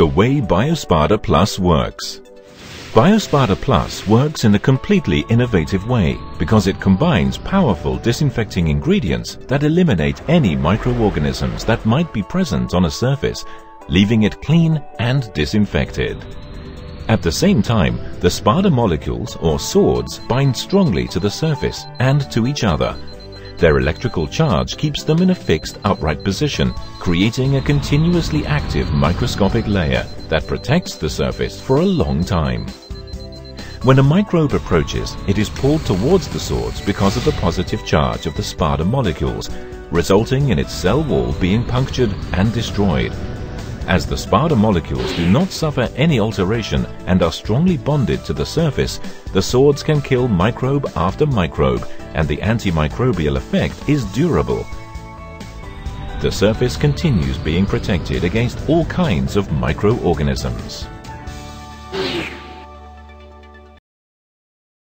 The way Biospada Plus works. Biospada Plus works in a completely innovative way because it combines powerful disinfecting ingredients that eliminate any microorganisms that might be present on a surface, leaving it clean and disinfected. At the same time, the Spada molecules, or swords, bind strongly to the surface and to each other. Their electrical charge keeps them in a fixed upright position, creating a continuously active microscopic layer that protects the surface for a long time. When a microbe approaches, it is pulled towards the swords because of the positive charge of the Spada molecules, resulting in its cell wall being punctured and destroyed, as the Spada molecules do not suffer any alteration and are strongly bonded to the surface, the swords can kill microbe after microbe and the antimicrobial effect is durable. The surface continues being protected against all kinds of microorganisms.